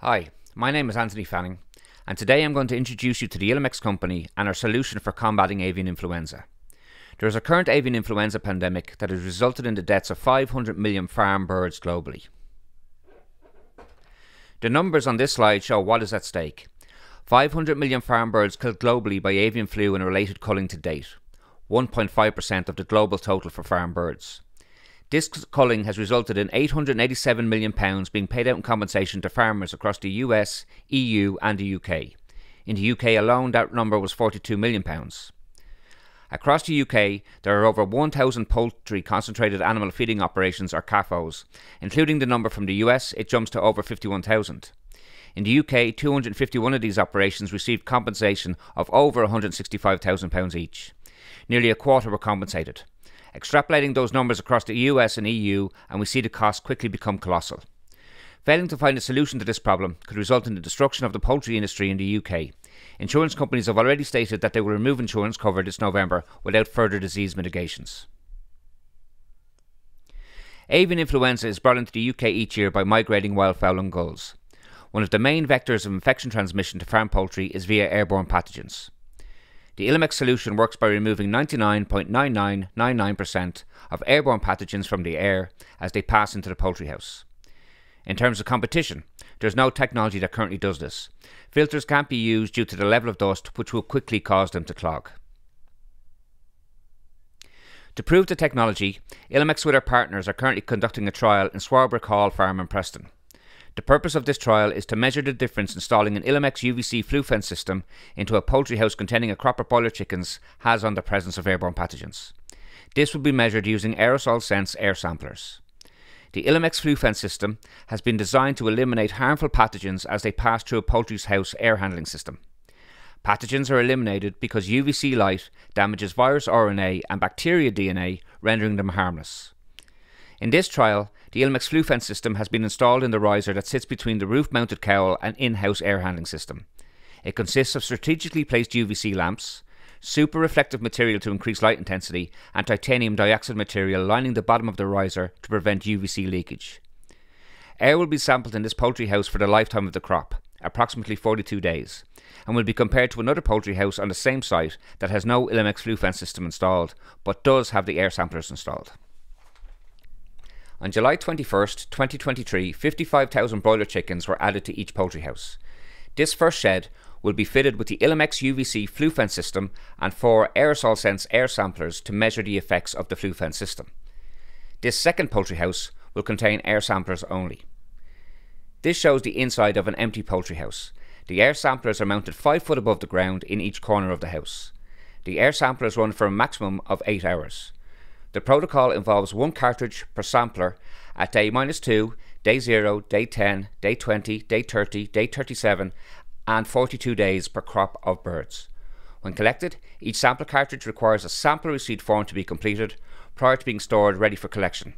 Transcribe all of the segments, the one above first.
Hi, my name is Anthony Fanning, and today I'm going to introduce you to the Ilimex company and our solution for combating avian influenza. There is a current avian influenza pandemic that has resulted in the deaths of 500 million farm birds globally. The numbers on this slide show what is at stake. 500 million farm birds killed globally by avian flu and related culling to date, 1.5% of the global total for farm birds. This culling has resulted in £887 million being paid out in compensation to farmers across the US, EU, and the UK. In the UK alone, that number was £42 million. Across the UK, there are over 1,000 poultry concentrated animal feeding operations or CAFOs. Including the number from the US, it jumps to over 51,000. In the UK, 251 of these operations received compensation of over £165,000 each. Nearly a quarter were compensated. Extrapolating those numbers across the US and EU, and we see the costs quickly become colossal. Failing to find a solution to this problem could result in the destruction of the poultry industry in the UK. Insurance companies have already stated that they will remove insurance cover this November without further disease mitigations. Avian influenza is brought into the UK each year by migrating wildfowl and gulls. One of the main vectors of infection transmission to farm poultry is via airborne pathogens. The Ilimex solution works by removing 99.9999% of airborne pathogens from the air as they pass into the poultry house. In terms of competition, there's no technology that currently does this. Filters can't be used due to the level of dust, which will quickly cause them to clog. To prove the technology, Ilimex with our partners are currently conducting a trial in Swarbrick Hall Farm in Preston. The purpose of this trial is to measure the difference installing an Ilimex UVC FluFence system into a poultry house containing a crop of broiler chickens has on the presence of airborne pathogens. This will be measured using aerosol sense air samplers. The Ilimex FluFence system has been designed to eliminate harmful pathogens as they pass through a poultry's house air handling system. Pathogens are eliminated because UVC light damages virus RNA and bacteria DNA, rendering them harmless. In this trial, the Ilimex FluFence system has been installed in the riser that sits between the roof-mounted cowl and in-house air handling system. It consists of strategically placed UVC lamps, super reflective material to increase light intensity, and titanium dioxide material lining the bottom of the riser to prevent UVC leakage. Air will be sampled in this poultry house for the lifetime of the crop, approximately 42 days, and will be compared to another poultry house on the same site that has no Ilimex FluFence system installed, but does have the air samplers installed. On July 21st, 2023, 55,000 broiler chickens were added to each poultry house. This first shed will be fitted with the Ilimex UVC FluFence system and four aerosol sense air samplers to measure the effects of the FluFence system. This second poultry house will contain air samplers only. This shows the inside of an empty poultry house. The air samplers are mounted 5 foot above the ground in each corner of the house. The air samplers run for a maximum of 8 hours. The protocol involves one cartridge per sampler at day minus 2, day 0, day 10, day 20, day 30, day 37, and 42 days per crop of birds. When collected, each sample cartridge requires a sample receipt form to be completed prior to being stored ready for collection.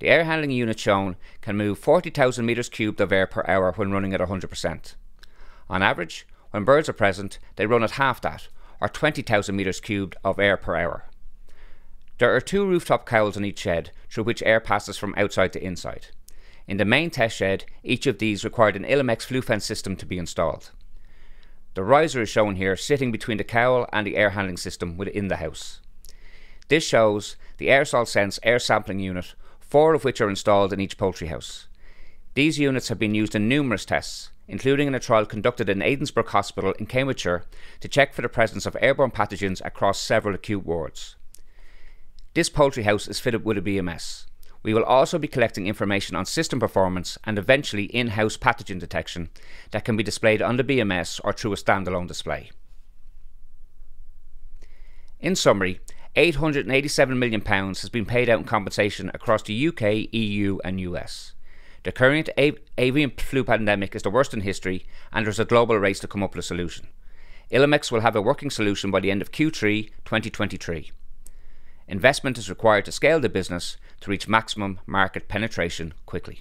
The air handling unit shown can move 40,000 metres cubed of air per hour when running at 100%. On average, when birds are present, they run at half that, or 20,000 metres cubed of air per hour. There are two rooftop cowls on each shed through which air passes from outside to inside. In the main test shed, each of these required an Ilimex FluFence system to be installed. The riser is shown here sitting between the cowl and the air handling system within the house. This shows the aerosol sense air sampling unit, four of which are installed in each poultry house. These units have been used in numerous tests, including in a trial conducted in Addenbrooke's Hospital in Cambridgeshire to check for the presence of airborne pathogens across several acute wards. This poultry house is fitted with a BMS. We will also be collecting information on system performance and eventually in-house pathogen detection that can be displayed on the BMS or through a standalone display. In summary, £887 million has been paid out in compensation across the UK, EU and US. The current avian flu pandemic is the worst in history and there's a global race to come up with a solution. Ilimex will have a working solution by the end of Q3 2023. Investment is required to scale the business to reach maximum market penetration quickly.